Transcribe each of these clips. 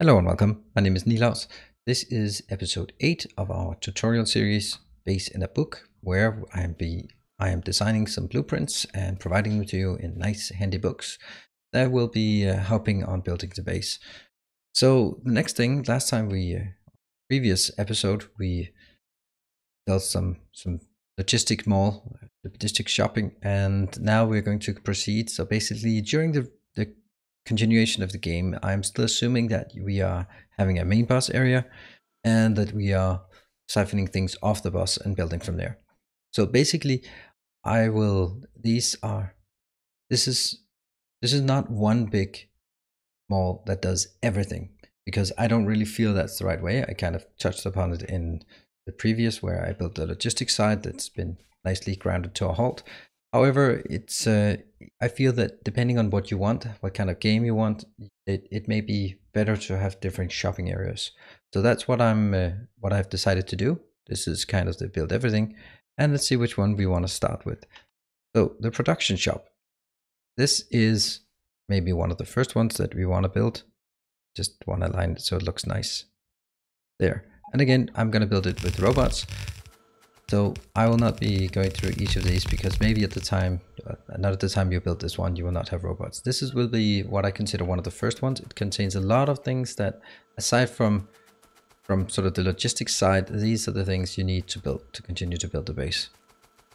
Hello and welcome. My name is Nilaus. This is episode 8 of our tutorial series Base-in-a-Book where I am be I am designing some blueprints and providing them to you in nice handy books that will be uh, helping on building the base. So the next thing, last time we uh, previous episode we built some some logistic mall, logistic shopping, and now we're going to proceed. So basically during the the continuation of the game, I'm still assuming that we are having a main bus area and that we are siphoning things off the bus and building from there. So basically, I will, these are, this is, this is not one big mall that does everything because I don't really feel that's the right way. I kind of touched upon it in the previous where I built the logistics side that's been nicely grounded to a halt. However, it's uh, I feel that depending on what you want, what kind of game you want, it, it may be better to have different shopping areas. So that's what I'm uh, what I've decided to do. This is kind of the build everything, and let's see which one we want to start with. So the production shop. This is maybe one of the first ones that we want to build. Just want to align it so it looks nice. There. And again, I'm going to build it with robots. So I will not be going through each of these because maybe at the time, uh, not at the time you build this one, you will not have robots. This is will be what I consider one of the first ones. It contains a lot of things that, aside from from sort of the logistics side, these are the things you need to build to continue to build the base.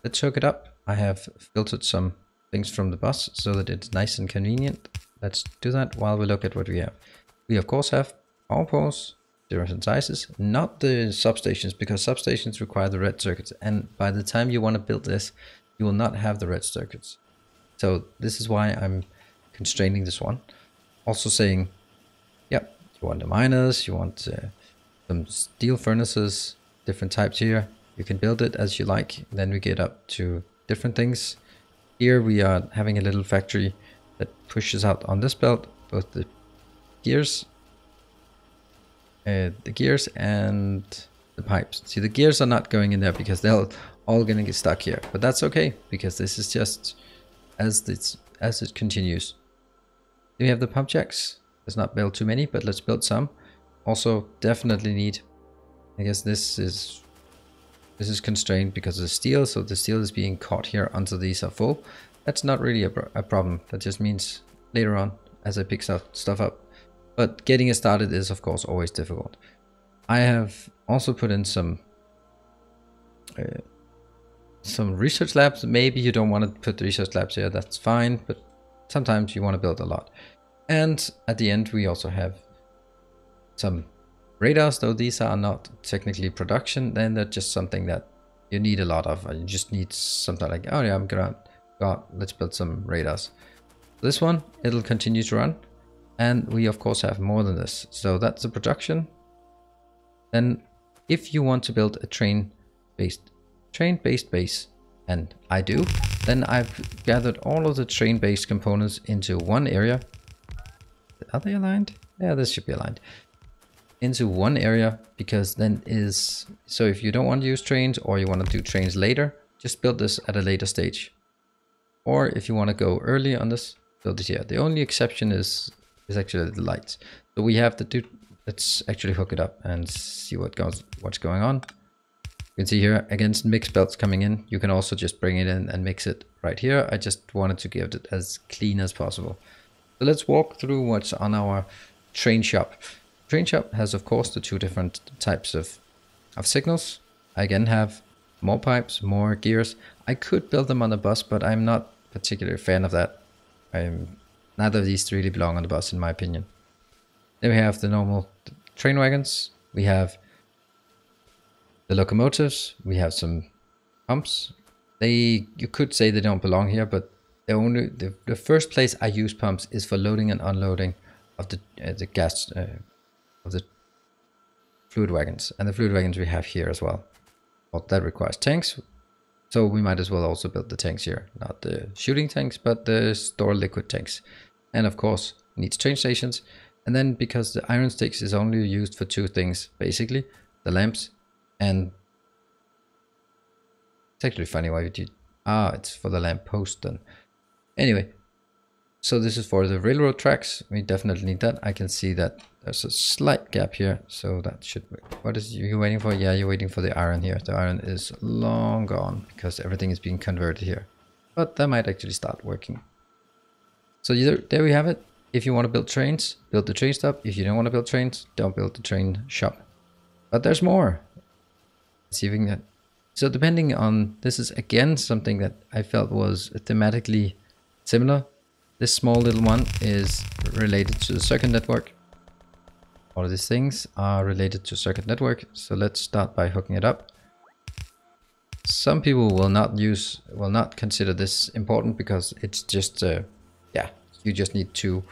Let's hook it up. I have filtered some things from the bus so that it's nice and convenient. Let's do that while we look at what we have. We of course have power poles, different sizes, not the substations because substations require the red circuits and by the time you want to build this you will not have the red circuits. So this is why I'm constraining this one. Also saying, yep, you want the miners, you want uh, some steel furnaces, different types here. You can build it as you like. Then we get up to different things. Here we are having a little factory that pushes out on this belt, both the gears uh, the gears and the pipes. See, the gears are not going in there because they're all going to get stuck here. But that's okay because this is just as this as it continues. Do we have the pump jacks? Let's not build too many, but let's build some. Also, definitely need. I guess this is this is constrained because of the steel, so the steel is being caught here until these are full. That's not really a, a problem. That just means later on, as I pick stuff up, but getting it started is of course always difficult. I have also put in some uh, some research labs. Maybe you don't want to put research labs here, that's fine, but sometimes you want to build a lot. And at the end we also have some radars, though these are not technically production, then they're just something that you need a lot of. You just need something like, oh yeah, I'm gonna go let's build some radars. This one, it'll continue to run and we of course have more than this. So that's the production. Then if you want to build a train based train based base and I do, then I've gathered all of the train based components into one area. Are they aligned? Yeah, this should be aligned. Into one area because then is so if you don't want to use trains or you want to do trains later, just build this at a later stage. Or if you want to go early on this, build it here. The only exception is is actually the lights. So we have to do, let's actually hook it up and see what goes, what's going on. You can see here against mix belts coming in. You can also just bring it in and mix it right here. I just wanted to give it as clean as possible. So let's walk through what's on our train shop. Train shop has of course the two different types of, of signals. I again have more pipes, more gears. I could build them on a bus, but I'm not particularly a fan of that. I'm Neither of these really belong on the bus, in my opinion. Then we have the normal train wagons. We have the locomotives. We have some pumps. They, you could say they don't belong here, but the only the, the first place I use pumps is for loading and unloading of the uh, the gas uh, of the fluid wagons, and the fluid wagons we have here as well. Well, that requires tanks, so we might as well also build the tanks here, not the shooting tanks, but the store liquid tanks and of course needs train stations. And then because the iron sticks is only used for two things, basically, the lamps and it's actually funny why you did, ah, it's for the lamp post then. Anyway, So this is for the railroad tracks. We definitely need that. I can see that there's a slight gap here. So that should, work. what is you waiting for? Yeah, you're waiting for the iron here. The iron is long gone because everything is being converted here. But that might actually start working. So either, there we have it. If you want to build trains, build the train stop. If you don't want to build trains, don't build the train shop. But there's more. We can. So depending on, this is again something that I felt was thematically similar. This small little one is related to the circuit network. All of these things are related to circuit network. So let's start by hooking it up. Some people will not use, will not consider this important because it's just, yeah, you just need two,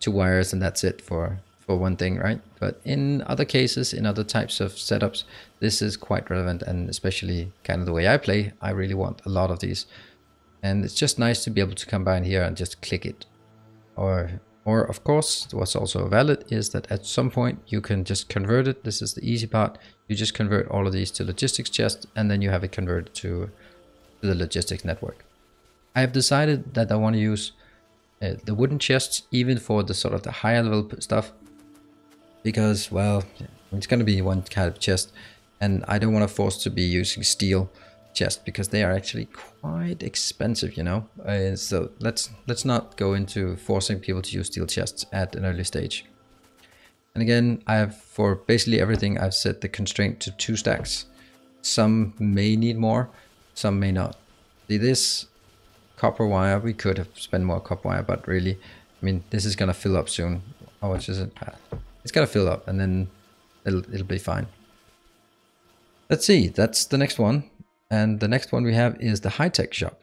two wires and that's it for for one thing, right? But in other cases, in other types of setups, this is quite relevant and especially kind of the way I play, I really want a lot of these. And it's just nice to be able to combine here and just click it. Or, or of course, what's also valid is that at some point you can just convert it. This is the easy part. You just convert all of these to logistics chests and then you have it converted to, to the logistics network. I have decided that I want to use uh, the wooden chests even for the sort of the higher level stuff because, well, it's going to be one kind of chest, and I don't want to force to be using steel chest because they are actually quite expensive, you know. Uh, so let's let's not go into forcing people to use steel chests at an early stage. And again, I have for basically everything I've set the constraint to two stacks. Some may need more, some may not. See this copper wire, we could have spent more copper wire, but really, I mean, this is gonna fill up soon. How much is it? Uh, it's got to fill up and then it'll, it'll be fine. Let's see, that's the next one. And the next one we have is the high-tech shop.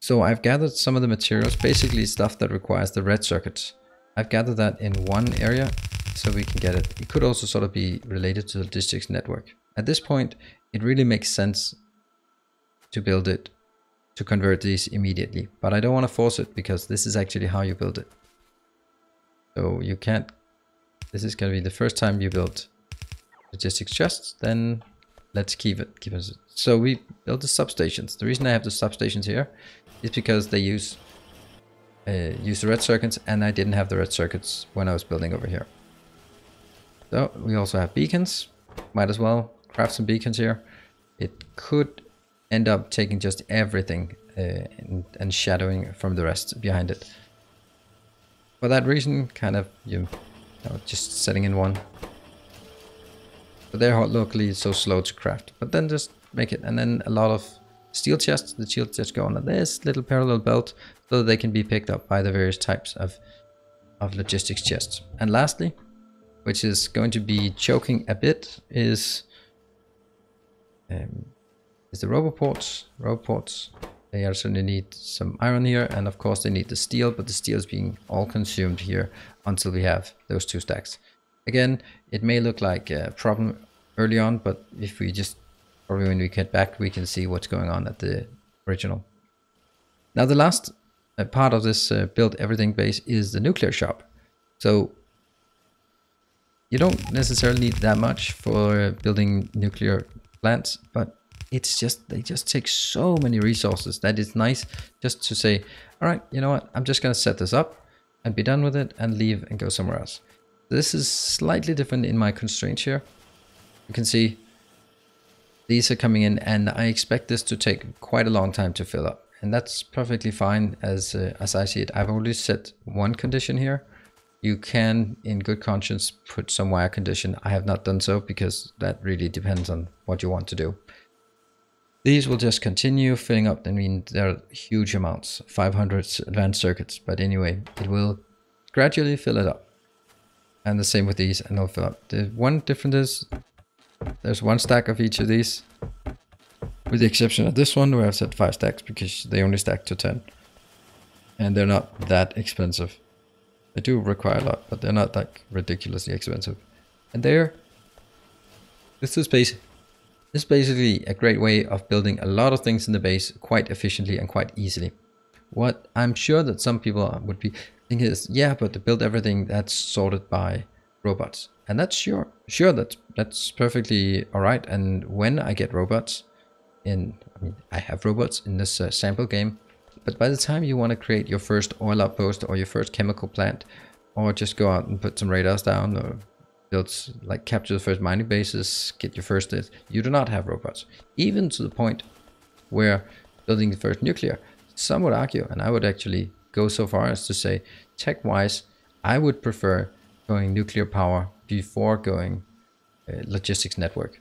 So I've gathered some of the materials, basically stuff that requires the red circuits. I've gathered that in one area so we can get it. It could also sort of be related to the logistics network. At this point, it really makes sense to build it, to convert these immediately. But I don't want to force it because this is actually how you build it. So you can't this is going to be the first time you build logistics chests, then let's keep it. Keep it. So we built the substations. The reason I have the substations here is because they use uh, use the red circuits and I didn't have the red circuits when I was building over here. So we also have beacons. Might as well craft some beacons here. It could end up taking just everything uh, and, and shadowing from the rest behind it. For that reason, kind of you know, just setting in one. But they're locally so slow to craft. But then just make it. And then a lot of steel chests. The steel chests go on this little parallel belt so they can be picked up by the various types of, of logistics chests. And lastly, which is going to be choking a bit, is um, is the roboports. Roboports they also need some iron here, and of course they need the steel, but the steel is being all consumed here until we have those two stacks. Again, it may look like a problem early on, but if we just, probably when we get back, we can see what's going on at the original. Now the last uh, part of this uh, build everything base is the nuclear shop. So you don't necessarily need that much for building nuclear plants, but it's just they just take so many resources that it's nice just to say all right you know what? I'm just going to set this up and be done with it and leave and go somewhere else. This is slightly different in my constraints here. You can see these are coming in and i expect this to take quite a long time to fill up. And that's perfectly fine. As uh, as i see it i've already set one condition here. You can in good conscience put some wire condition. I have not done so because that really depends on what you want to do these will just continue filling up. I mean, they're huge amounts, 500 advanced circuits. But anyway, it will gradually fill it up. And the same with these, and they'll fill up. The one difference is there's one stack of each of these. With the exception of this one, where I've set five stacks because they only stack to 10. And they're not that expensive. They do require a lot, but they're not like ridiculously expensive. And there, this is basic. This is basically a great way of building a lot of things in the base quite efficiently and quite easily. What I'm sure that some people would be thinking is, yeah, but to build everything that's sorted by robots. And that's sure, sure that that's perfectly all right. And when I get robots in, I mean, I have robots in this uh, sample game, but by the time you want to create your first oil outpost or your first chemical plant, or just go out and put some radars down or build like capture the first mining bases, get your first hit, you do not have robots. Even to the point where building the first nuclear, some would argue, and I would actually go so far as to say, tech-wise, I would prefer going nuclear power before going uh, logistics network.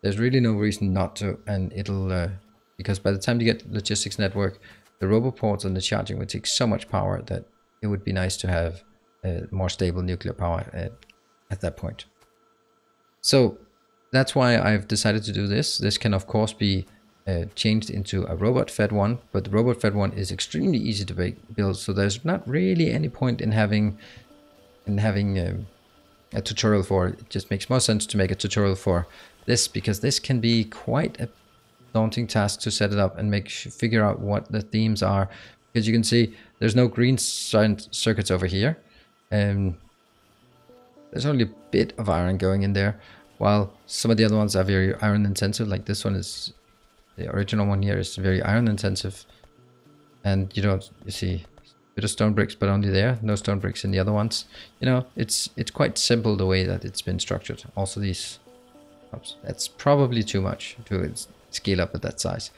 There's really no reason not to, and it'll uh, because by the time you get logistics network, the roboports and the charging would take so much power that it would be nice to have a more stable nuclear power at, at that point. So that's why I've decided to do this. This can of course be uh, changed into a robot fed one, but the robot fed one is extremely easy to build. So there's not really any point in having in having um, a tutorial for it. It just makes more sense to make a tutorial for this because this can be quite a daunting task to set it up and make figure out what the themes are because you can see there's no green circuits over here um, there's only a bit of iron going in there while some of the other ones are very iron intensive like this one is the original one here is very iron intensive. And you don't you see a bit of stone bricks but only there no stone bricks in the other ones. You know it's it's quite simple the way that it's been structured. Also these oops, that's probably too much to scale up at that size.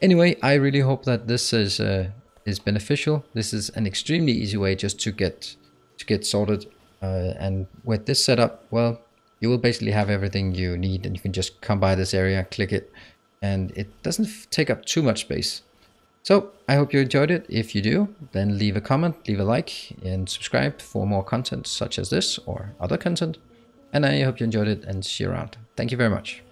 Anyway i really hope that this is uh, is beneficial. This is an extremely easy way just to get to get sorted uh, and with this setup well you will basically have everything you need and you can just come by this area click it and it doesn't take up too much space. So I hope you enjoyed it. If you do, then leave a comment, leave a like and subscribe for more content such as this or other content. And I hope you enjoyed it and see you around. Thank you very much.